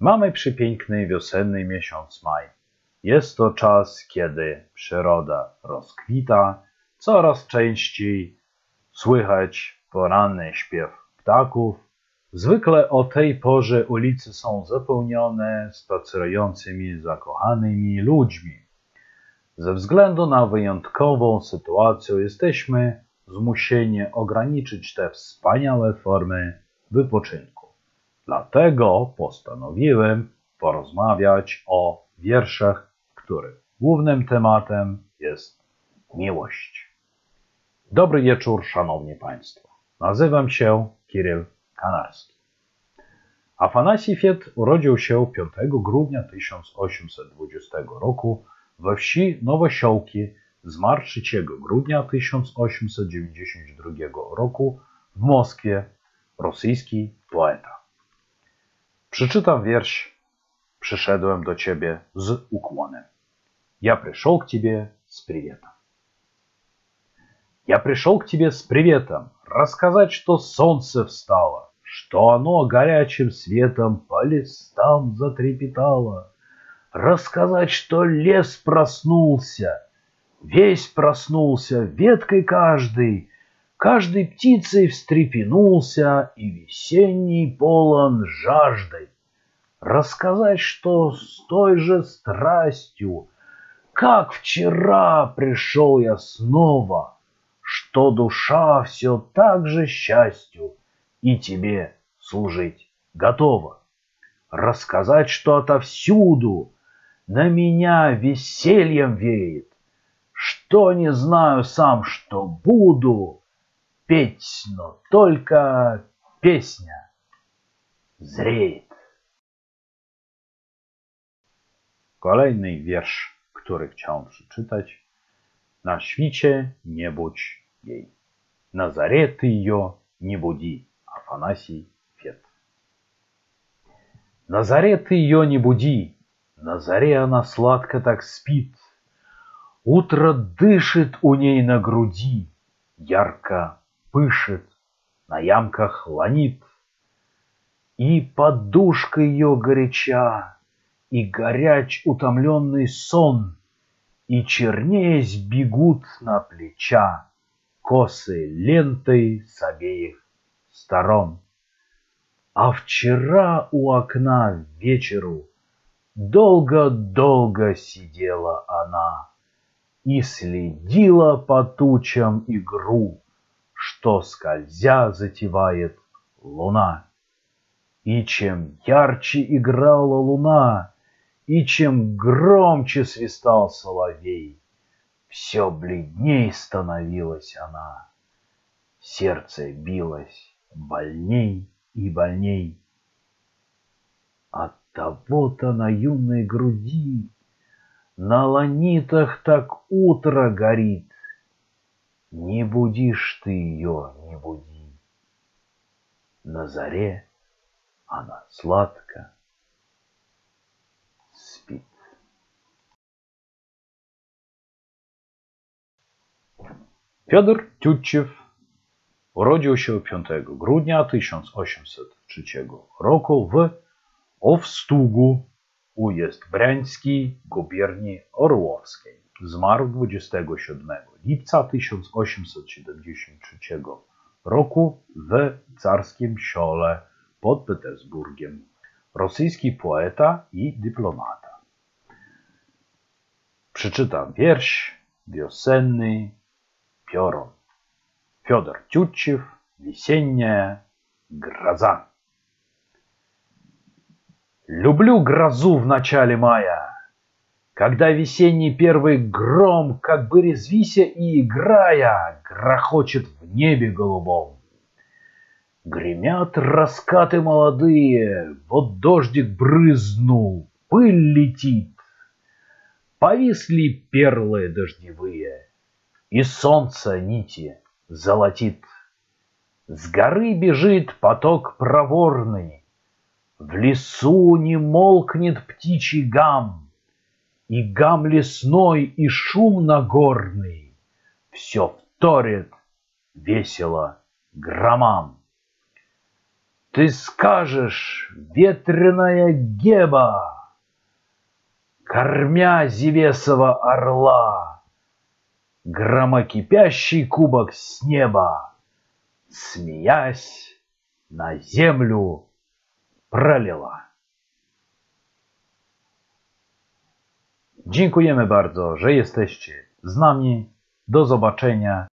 Mamy przepiękny wiosenny miesiąc maj. Jest to czas, kiedy przyroda rozkwita, coraz częściej słychać poranny śpiew ptaków. Zwykle o tej porze ulice są zapełnione spacerującymi zakochanymi ludźmi. Ze względu na wyjątkową sytuację jesteśmy zmusieni ograniczyć te wspaniałe formy wypoczynku. Dlatego postanowiłem porozmawiać o wierszach, których głównym tematem jest miłość. Dobry wieczór, szanowni państwo. Nazywam się Kiryl Kanarski. Afanasij Fiet urodził się 5 grudnia 1820 roku we wsi Nowosiołki, zmarł 3 grudnia 1892 roku w Moskwie, rosyjski poeta. Przeczytam wiersz Przyszedłem do ciebie z ukłonem. Я пришел к тебе с приветом. Я пришел к тебе с приветом, рассказать, что солнце встало, что оно горячим светом по листам затрепетало, рассказать, что лес проснулся, весь проснулся, веткой каждый, каждой птицей встрепенулся и весенний полон жаждой. Рассказать, что с той же страстью, как вчера пришел я снова, что душа все так же счастью и тебе служить готова. Рассказать, что отовсюду на меня весельем веет, что не знаю сам, что буду петь, но только песня зреет. Kolejny wiersz, który chciałem przeczytać. На świcie nie budź jej. Заре ты ее не буди. Афанасий Фет. На заре ты ее не буди. На заре она сладко так спит. Утро дышит у ней на груди, Ярко пышет, на ямках ланит. И подушка ее горяча, И горяч утомленный сон, И чернеясь бегут на плеча Косы лентой с обеих сторон. А вчера у окна вечеру Долго-долго сидела она И следила по тучам игру, Что, скользя, затевает луна. И чем ярче играла луна, И чем громче свистал соловей, Все бледней становилась она. Сердце билось больней и больней. От того-то на юной груди На ланитах так утро горит. Не будишь ты ее, не буди. На заре она сладко спит. Piotr Тютчев się 5 grudnia 1803 roku w Owstugu, ujazd Brański, gubierni Orłowskiej. Zmarł 27 lipca 1873 roku w carskim siole pod Petersburgiem. Rosyjski poeta i dyplomata. Przeczytam wiersz wiosenny Piorun. Федор Тютчев «Весенняя гроза». Люблю грозу в начале мая, Когда весенний первый гром, Как бы резвися и играя, Грохочет в небе голубом. Гремят раскаты молодые, Вот дождик брызнул, пыль летит. Повисли перлы дождевые, И солнце нити золотит. С горы бежит поток проворный, В лесу не молкнет птичий гам, И гам лесной, и шум нагорный Все вторит весело громам. Ты скажешь, ветреная Геба, Кормя Зевесова орла, Громокипящий кубок с неба, Смеясь, на землю pralila. Dziękujemy bardzo, że jesteście z nami. Do zobaczenia